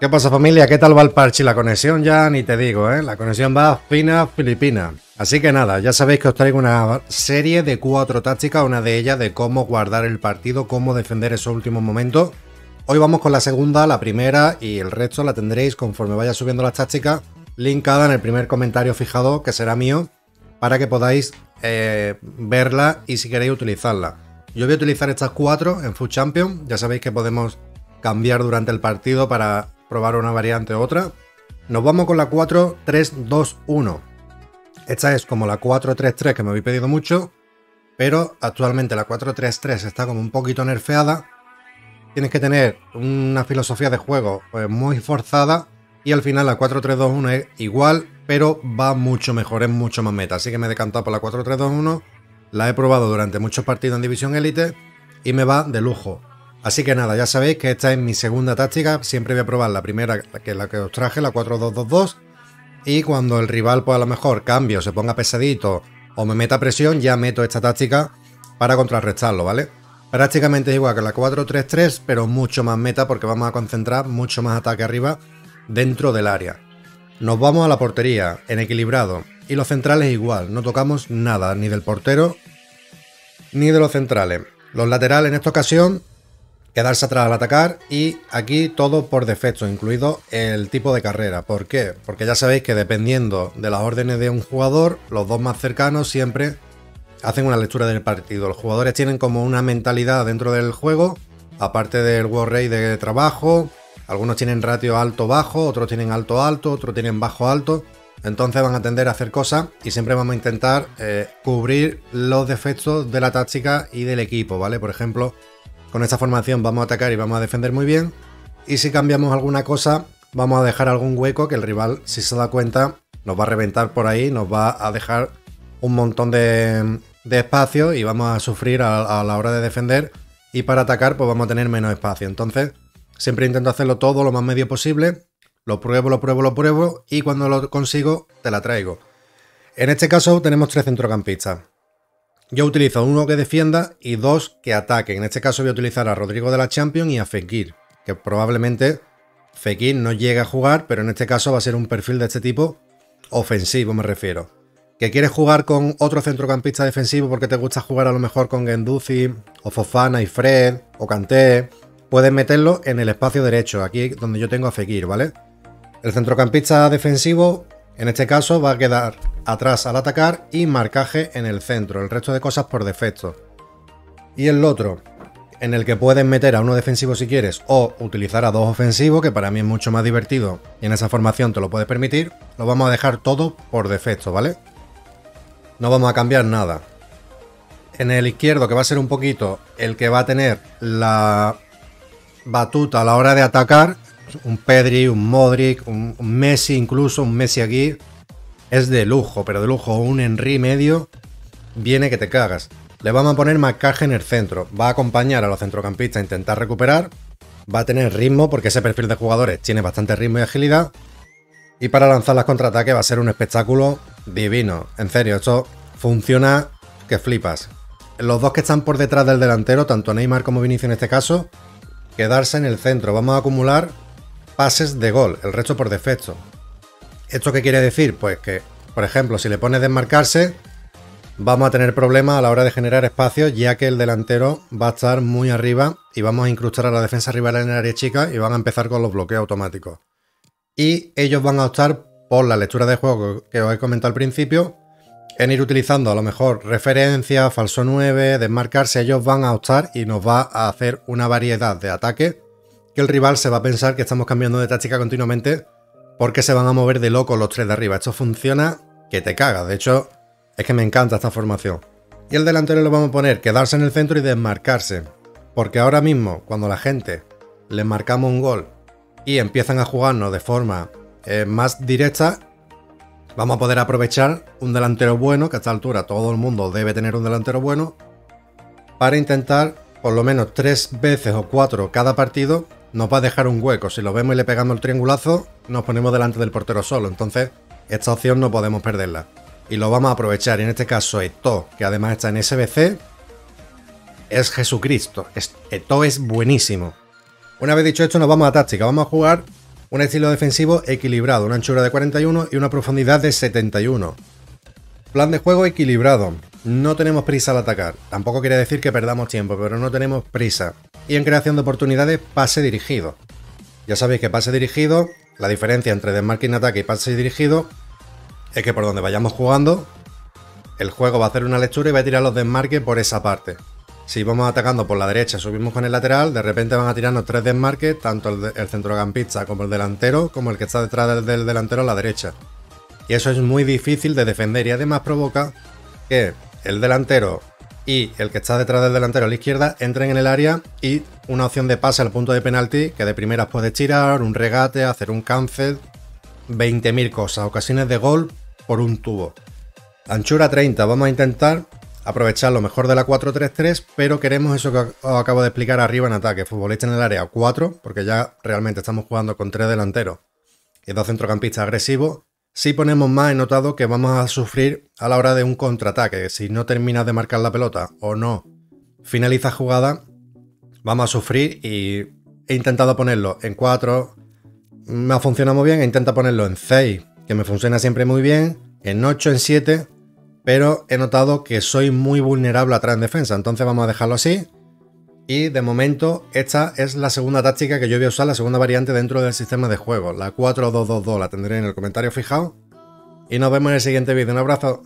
¿Qué pasa familia? ¿Qué tal va el parche? La conexión ya ni te digo, ¿eh? La conexión va fina, filipina. Así que nada, ya sabéis que os traigo una serie de cuatro tácticas, una de ellas de cómo guardar el partido, cómo defender esos últimos momentos. Hoy vamos con la segunda, la primera y el resto la tendréis conforme vaya subiendo las tácticas, linkada en el primer comentario fijado, que será mío, para que podáis eh, verla y si queréis utilizarla. Yo voy a utilizar estas cuatro en Food Champion, ya sabéis que podemos cambiar durante el partido para probar una variante u otra. Nos vamos con la 4-3-2-1. Esta es como la 4-3-3 que me habéis pedido mucho, pero actualmente la 4-3-3 está como un poquito nerfeada. Tienes que tener una filosofía de juego pues, muy forzada y al final la 4-3-2-1 es igual, pero va mucho mejor, es mucho más meta. Así que me he decantado por la 4-3-2-1. La he probado durante muchos partidos en División Elite y me va de lujo. Así que nada, ya sabéis que esta es mi segunda táctica. Siempre voy a probar la primera, que es la que os traje, la 4-2-2-2. Y cuando el rival, pues a lo mejor cambio, se ponga pesadito o me meta presión, ya meto esta táctica para contrarrestarlo, ¿vale? Prácticamente es igual que la 4-3-3, pero mucho más meta porque vamos a concentrar mucho más ataque arriba dentro del área. Nos vamos a la portería, en equilibrado. Y los centrales igual, no tocamos nada, ni del portero, ni de los centrales. Los laterales en esta ocasión quedarse atrás al atacar y aquí todo por defecto, incluido el tipo de carrera. ¿Por qué? Porque ya sabéis que dependiendo de las órdenes de un jugador, los dos más cercanos siempre hacen una lectura del partido. Los jugadores tienen como una mentalidad dentro del juego, aparte del War Rate de trabajo, algunos tienen ratio alto-bajo, otros tienen alto-alto, otros tienen bajo-alto. Entonces van a tender a hacer cosas y siempre vamos a intentar eh, cubrir los defectos de la táctica y del equipo, ¿vale? Por ejemplo, con esta formación vamos a atacar y vamos a defender muy bien. Y si cambiamos alguna cosa, vamos a dejar algún hueco que el rival, si se da cuenta, nos va a reventar por ahí, nos va a dejar un montón de, espacio y vamos a sufrir a, a, la hora de defender. Y para atacar, pues vamos a tener menos espacio. Entonces, siempre intento hacerlo todo lo más medio posible. Lo pruebo, lo pruebo, lo pruebo. Y cuando lo consigo, te la traigo. En este caso, tenemos tres centrocampistas. Yo utilizo uno que defienda y dos que ataquen. En este caso voy a utilizar a Rodrigo de la Champions y a Fekir, que probablemente Fekir no llegue a jugar, pero en este caso va a ser un perfil de este tipo ofensivo, me refiero. ¿Que quieres jugar con otro centrocampista defensivo porque te gusta jugar a lo mejor con Genduzi, o Fofana y Fred, o Kanté? Puedes meterlo en el espacio derecho, aquí donde yo tengo a Fekir, ¿vale? El centrocampista defensivo, en este caso, va a quedar atrás al atacar y marcaje en el centro, el resto de cosas por defecto. Y el otro, en el que puedes meter a uno defensivo si quieres o utilizar a dos ofensivos, que para mí es mucho más divertido y en esa formación te lo puedes permitir, lo vamos a dejar todo por defecto, ¿vale? No vamos a cambiar nada. En el izquierdo, que va a ser un poquito el que va a tener la batuta a la hora de atacar, un Pedri, un Modric, un Messi incluso, un Messi aquí, es de lujo, pero de lujo. Un Henry medio viene que te cagas. Le vamos a poner marcaje en el centro. Va a acompañar a los centrocampistas a intentar recuperar. Va a tener ritmo porque ese perfil de jugadores tiene bastante ritmo y agilidad. Y para lanzar las contraataques va a ser un espectáculo divino. En serio, esto funciona que flipas. Los dos que están por detrás del delantero, tanto Neymar como Vinicius en este caso, quedarse en el centro. Vamos a acumular pases de gol, el resto por defecto. ¿Esto qué quiere decir? Pues que, por ejemplo, si le pones desmarcarse, vamos a tener problemas a la hora de generar espacio, ya que el delantero va a estar muy arriba y vamos a incrustar a la defensa rival en el área chica y van a empezar con los bloqueos automáticos. Y ellos van a optar por la lectura de juego que os he comentado al principio, en ir utilizando a lo mejor referencia, falso 9, desmarcarse, ellos van a optar y nos va a hacer una variedad de ataques que el rival se va a pensar que estamos cambiando de táctica continuamente porque se van a mover de loco los tres de arriba. Esto funciona que te caga. De hecho, es que me encanta esta formación. Y el delantero lo vamos a poner quedarse en el centro y desmarcarse. Porque ahora mismo, cuando la gente le marcamos un gol y empiezan a jugarnos de forma eh, más directa, vamos a poder aprovechar un delantero bueno, que a esta altura todo el mundo debe tener un delantero bueno, para intentar por lo menos tres veces o cuatro cada partido nos va a dejar un hueco. Si lo vemos y le pegamos el triangulazo, nos ponemos delante del portero solo. Entonces, esta opción no podemos perderla. Y lo vamos a aprovechar. Y en este caso, Eto, que además está en SBC, es Jesucristo. Eto es buenísimo. Una vez dicho esto, nos vamos a táctica. Vamos a jugar Un estilo defensivo equilibrado, una anchura de 41 y una profundidad de 71. Plan de juego equilibrado. No tenemos prisa al atacar. Tampoco quiere decir que perdamos tiempo, pero no tenemos prisa. Y en creación de oportunidades, pase dirigido. Ya sabéis que pase dirigido, la diferencia entre desmarque ataque y pase dirigido es que por donde vayamos jugando, el juego va a hacer una lectura y va a tirar los desmarques por esa parte. Si vamos atacando por la derecha, subimos con el lateral, de repente van a tirarnos tres desmarques, tanto el, el centrocampista como el delantero, como el que está detrás del delantero a la derecha. Y eso es muy difícil de defender y además provoca que el delantero y el que está detrás del delantero a la izquierda entren en el área y una opción de pase al punto de penalti que de primeras puedes tirar, un regate, hacer un cancel, 20.000 cosas, ocasiones de gol por un tubo. Anchura 30, vamos a intentar aprovechar lo mejor de la 4-3-3, pero queremos eso que os acabo de explicar arriba en ataque, futbolista en el área 4, porque ya realmente estamos jugando con tres delanteros y dos centrocampistas agresivos si ponemos más, he notado que vamos a sufrir a la hora de un contraataque. Si no terminas de marcar la pelota o no finaliza jugada, vamos a sufrir y he intentado ponerlo en 4, me ha funcionado muy bien, he intentado ponerlo en 6, que me funciona siempre muy bien, en 8, en 7, pero he notado que soy muy vulnerable atrás en defensa, entonces vamos a dejarlo así. Y de momento, esta es la segunda táctica que yo voy a usar, la segunda variante dentro del sistema de juego. La 4222 la tendré en el comentario fijado. Y nos vemos en el siguiente vídeo. Un abrazo.